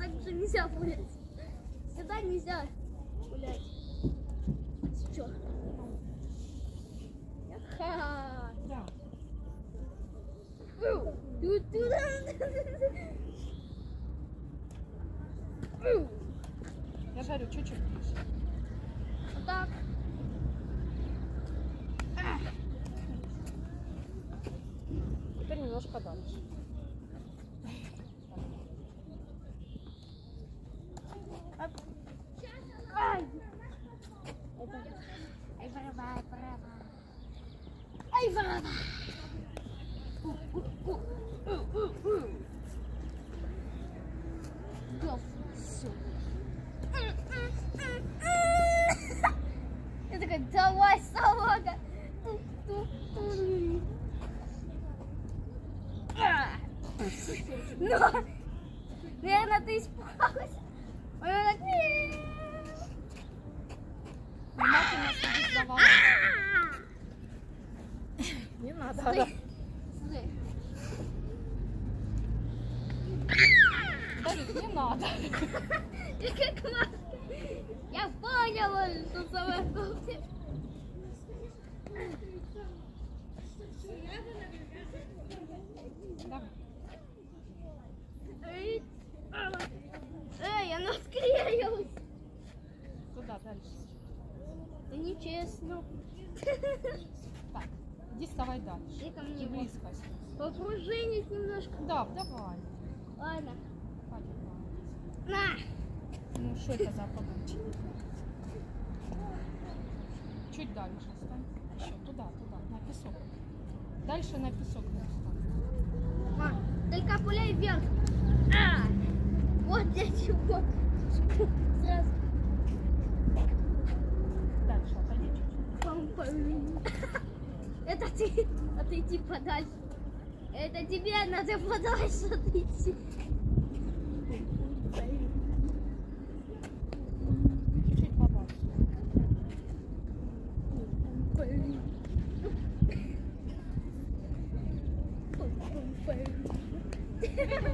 так что нельзя гулять. Сюда нельзя гулять. Чё? Ха. Да. Я жарю чуть-чуть ближе. Вот так. Теперь немножко дальше. Ну, наверное, ты испугалась. На. Ну, что это за погончик? Чуть дальше стань. Еще туда, туда, на песок. Дальше на песок встань. Ма, только пуляй вверх. А, вот для чего. Сразу. Дальше отойди чуть-чуть. Пам-пам. Это ты отойди подальше. Это тебе надо подальше отойти. Чуть-чуть подальше.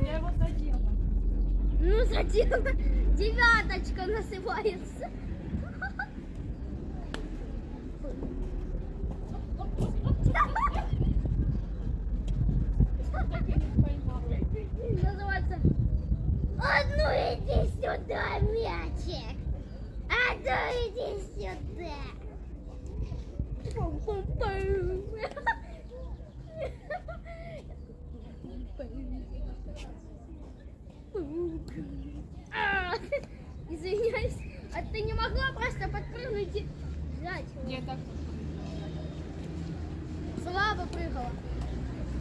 Я его задела. Ну, задела. Девяточка называется. Так и не поймала. Называется А ну иди сюда, мячик! А ну иди сюда! Пум-пум-пум. А, Извиняюсь, а ты не могла просто подпрыгнуть и взять его? Где так? Слабо прыгала.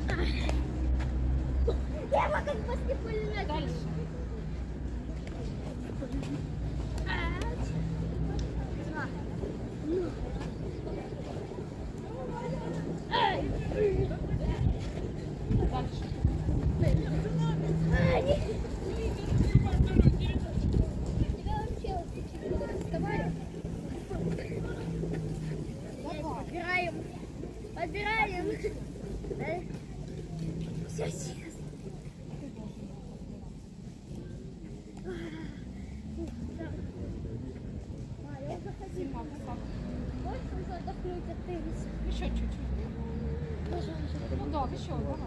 Я его как баскетбольный мяч. Дальше. Еще чуть-чуть. Ну да, еще, давай.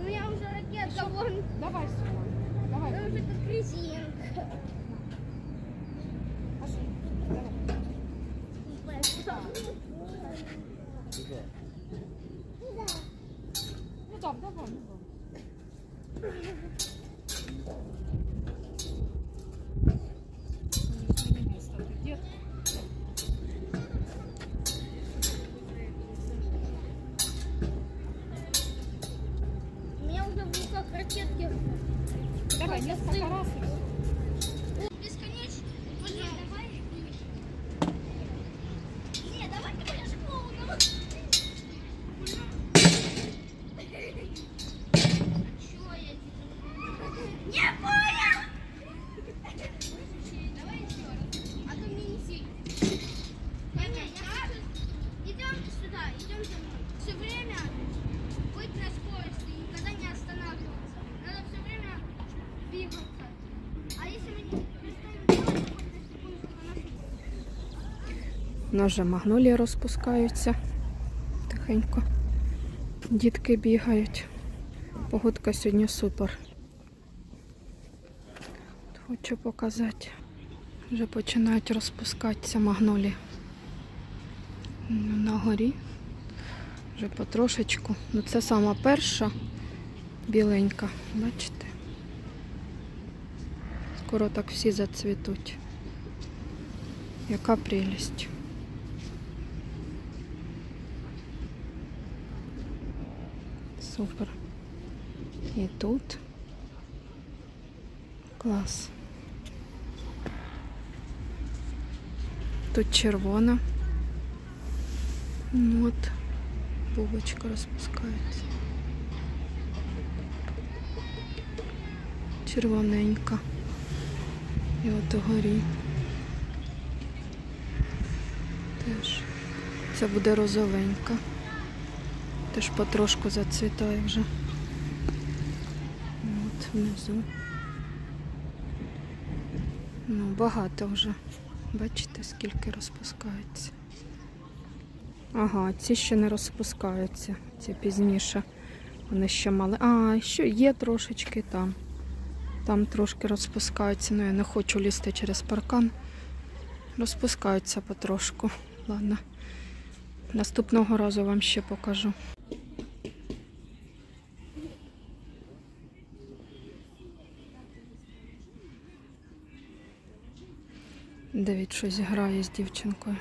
Ну я уже ракетка, вон. Давай сюда. Давай. Она уже как резинка. несколько раз Нас вже магнолії розпускаються тихенько. Дітки бігають. Погодка сьогодні супер. Хочу показати. Вже починають розпускатися магнолії. На горі. Вже потрошечку. Ну це сама перша біленька. Бачите? Скоро так всі зацвітуть. Яка прелість. Супер. І тут. Клас. Тут червона. Ну От. Бубочка розпускається. Червоненька. І от угорі. Теж. Це буде розовенька. Теж потрошку зацвітає вже. От внизу. Ну, багато вже. Бачите, скільки розпускається. Ага, ці ще не розпускаються. Ці пізніше. Вони ще мали. А, ще є трошечки там. Там трошки розпускаються. Ну, я не хочу лізти через паркан. Розпускаються потрошку. Ладно. Наступного разу вам ще покажу. Девід щось грає з дівчинкою.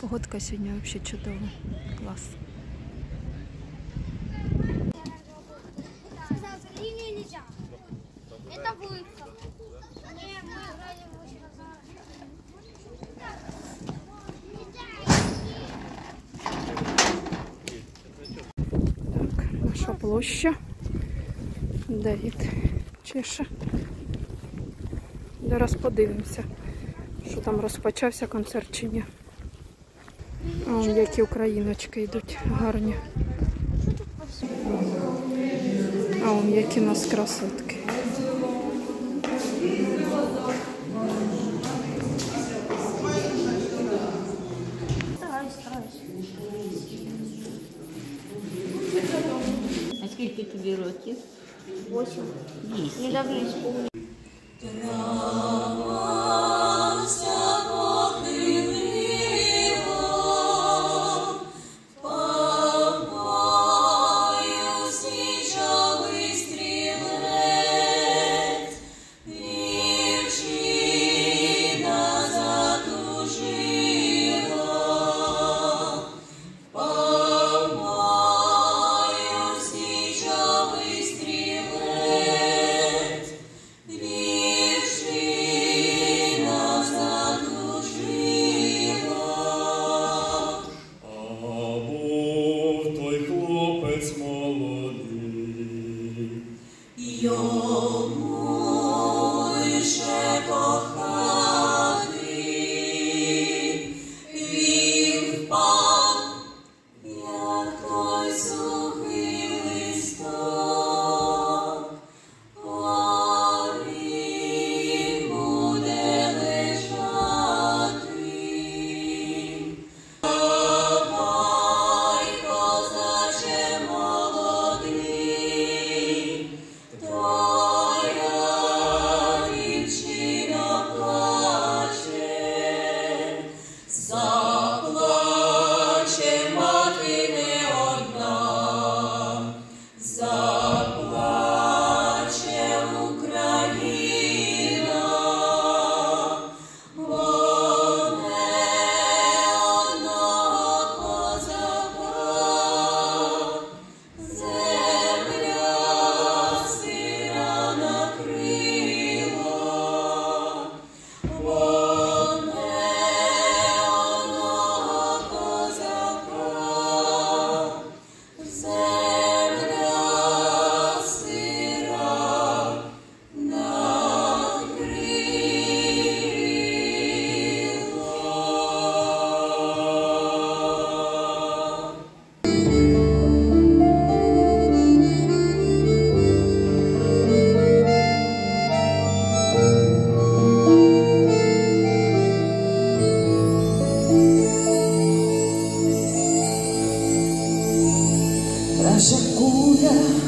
Погодка сьогодні взагалі чудова. Клас. Площа. Давід чеше. Зараз подивимося, що там розпочався концерт чи ні. О, які україночки йдуть гарні. А он які нас красотки. Скільки тобі років? Вісім. Недавно исполнилось. la locura.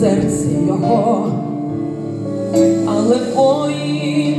серці його, але бої.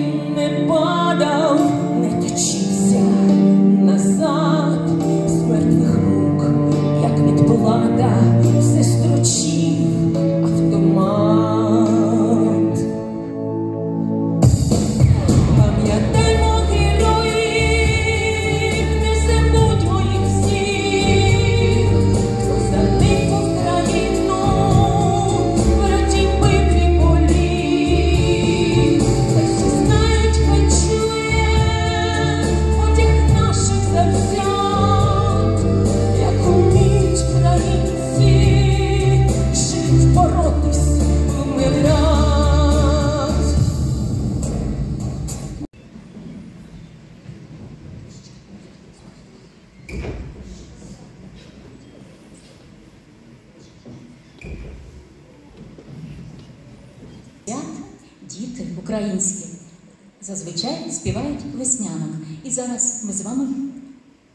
веснянок. І зараз ми з вами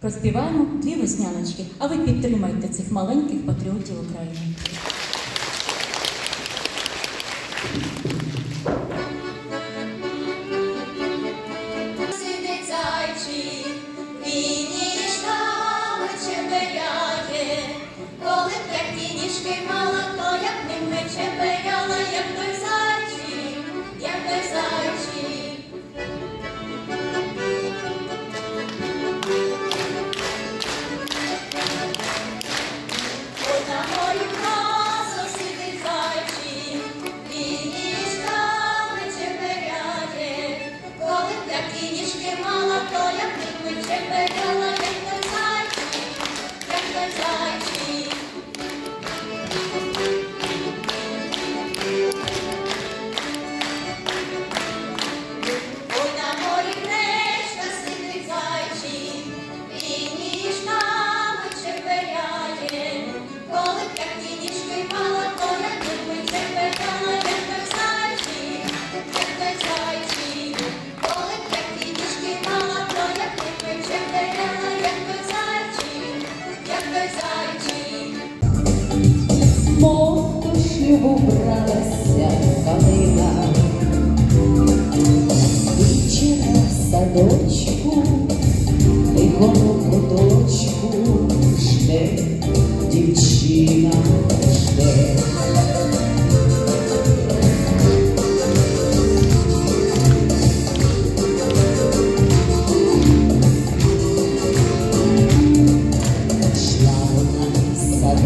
проспіваємо дві весняночки, а ви підтримайте цих маленьких патріотів України.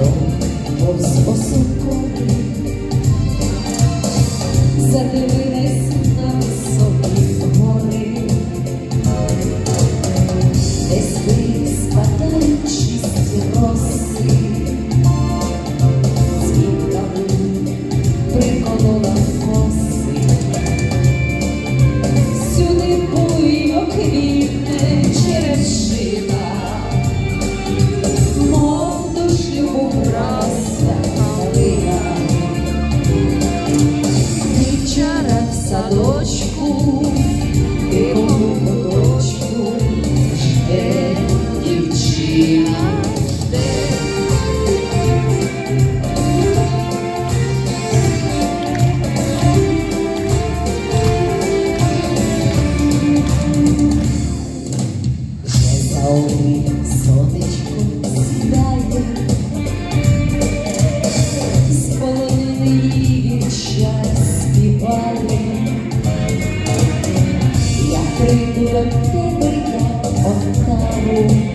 Lecą po sposobku Zadywines na home.